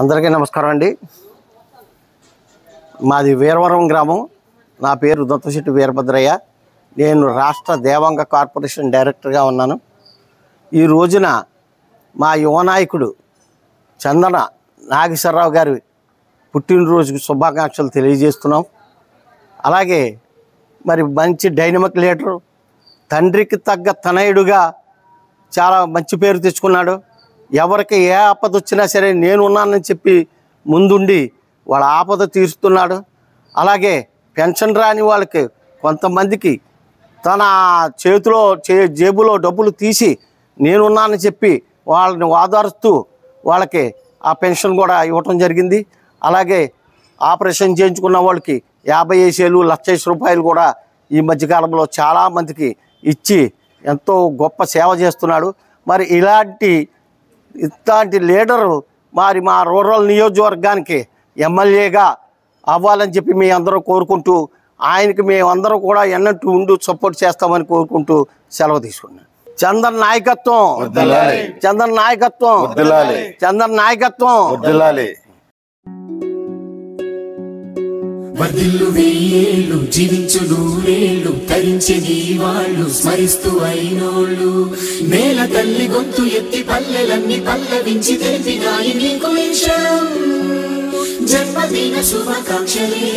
అందరికీ నమస్కారం అండి. మాది వీరవరం గ్రామం. నా పేరు దత్తశెట్టి వీరభద్రయ్య. నేను రాష్ట్ర దేవాంగ కార్పొరేషన్ డైరెక్టర్గా ఉన్నాను. ఈ రోజున మా యువ నాయకుడు చందన నాగేశ్వరరావు గారి పుట్టినరోజుకు శుభాకాంక్షలు తెలియజేస్తున్నాం. అలాగే మరి మంచి డైనమిక్ లీడరు తండ్రికి తగ్గ తనయుడుగా చాలా మంచి పేరు తెచ్చుకున్నాడు. ఎవరికి ఏ ఆపద వచ్చినా సరే నేను ఉన్నానని చెప్పి ముందుండి వాళ్ళ ఆపద తీరుస్తున్నాడు. అలాగే పెన్షన్ రాని వాళ్ళకి కొంతమందికి తన చేతిలో చే జేబులో డబ్బులు తీసి నేనున్నానని చెప్పి వాళ్ళని ఓదారుస్తూ వాళ్ళకి ఆ పెన్షన్ కూడా ఇవ్వటం జరిగింది. అలాగే ఆపరేషన్ చేయించుకున్న వాళ్ళకి యాభై వేసేలు లక్ష రూపాయలు కూడా ఈ మధ్యకాలంలో చాలామందికి ఇచ్చి ఎంతో గొప్ప సేవ చేస్తున్నాడు. మరి ఇలాంటి ఇట్లాంటి లీడరు మరి మా రూరల్ నియోజకవర్గానికి ఎమ్మెల్యేగా అవ్వాలని చెప్పి మీ అందరూ కోరుకుంటూ ఆయనకి మేమందరం కూడా ఎన్నట్టు ఉండు సపోర్ట్ చేస్తామని కోరుకుంటూ సెలవు తీసుకున్నాను చందన్ నాయకత్వం. చందన్ నాయకత్వం. చందన్ నాయకత్వం. వర్ధిల్లాలి వర్ధిల్లు వెయ్యేళ్ళు జీవించు నూరేళ్ళు తరించి నీ వాళ్ళు స్మరిస్తూ అయినోళ్ళు. నేల తల్లి గొంతు ఎత్తి పల్లెలన్నీ పల్లవించి తెలిపినాయి నీకు జన్మదిన శుభాకాంక్షలే.